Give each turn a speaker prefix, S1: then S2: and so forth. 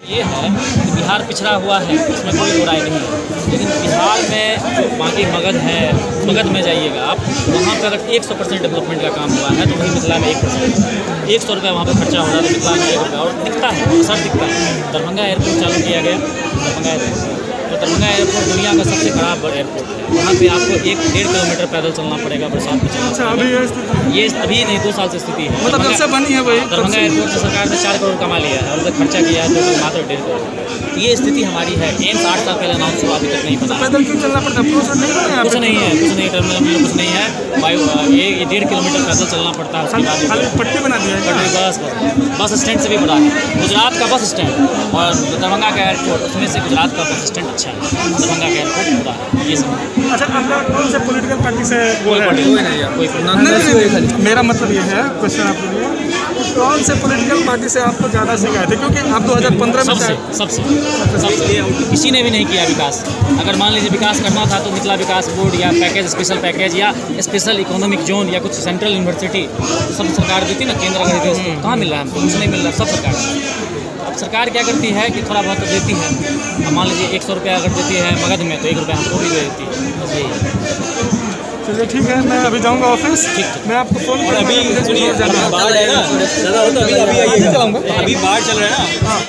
S1: ये है कि बिहार पिछड़ा हुआ है, इसमें कोई बुराई नहीं है। लेकिन बिहार में जो बाकी मगध है, मगध में जाइएगा आप, वहाँ पर अगर एक सौ परसेंट डेवलपमेंट का काम हुआ है तो वही मिथिला में एक परसेंट एक सौ रुपये वहाँ पर खर्चा हो रहा है तो मिथिला में एक रुपया और दिखता है, असर दिखता है। दरभंगा एयरपोर्ट चालू किया गया, दरभंगा एयरपोर्ट। दरभंगा एयरपोर्ट दुनिया का सबसे खराब एयरपोर्ट है। वहाँ पे आपको एक डेढ़ किलोमीटर पैदल चलना पड़ेगा बरसात में चलना
S2: अच्छा अभी ये
S1: अभी नहीं दो साल से स्थिति है।
S2: मतलब जब से बनी है तब
S1: दरभंगा एयरपोर्ट से सरकार ने चार करोड़ कमा लिया है और उधर खर्चा किया है तो मात्र डेढ़ करोड़ तो ये स्थिति हमारी है। एम्स आठ साल पहले अनाउंस हुआ अभी तक नहीं पता
S2: पैदल क्यों चलना पड़ता? है
S1: कुछ नहीं है कुछ नहीं टर्मिनल में कुछ नहीं है। वायु ये डेढ़ किलोमीटर पैदल चलना पड़ता है
S2: खाली पट्टी बना दिया है
S1: बस बस। बस स्टैंड से भी बड़ा है। गुजरात का बस स्टैंड और दरभंगा का एयरपोर्ट उसमें से गुजरात का बस स्टैंड अच्छा है दरभंगा का एयरपोर्ट बुरा है ये सब।
S2: अच्छा आपका कौन से पॉलिटिकल पार्टी से वो
S1: कोई
S2: है?
S1: पार्टी
S3: कोई नहीं यार
S1: कोई
S2: नहीं, नहीं, नहीं, मेरा मतलब ये है क्वेश्चन आपके लिए कौन से पॉलिटिकल पार्टी से आपको ज़्यादा शिकायत है? क्योंकि आप 2015 में
S1: सबसे
S2: से-
S1: सबसे सबसे। किसी ने भी नहीं किया विकास। अगर मान लीजिए विकास करना था तो मिथिला विकास बोर्ड या पैकेज स्पेशल पैकेज या स्पेशल इकोनॉमिक जोन या कुछ सेंट्रल यूनिवर्सिटी सब सरकार देती ना केंद्र अगर देती उसको कहाँ मिल रहा है हमको? कुछ नहीं मिल रहा सब सरकार। सरकार क्या करती है कि थोड़ा बहुत तो देती है। मान लीजिए एक सौ रुपया अगर देती है मगध में तो एक रुपया हमको भी दे देती है। बस यही
S2: चलिए ठीक है मैं अभी जाऊँगा ऑफ़िस। मैं आपको फ़ोन
S3: सुनिए बाढ़ है ना हो तो अभी अभी आइएगा अभी बाढ़ चल रहा है ना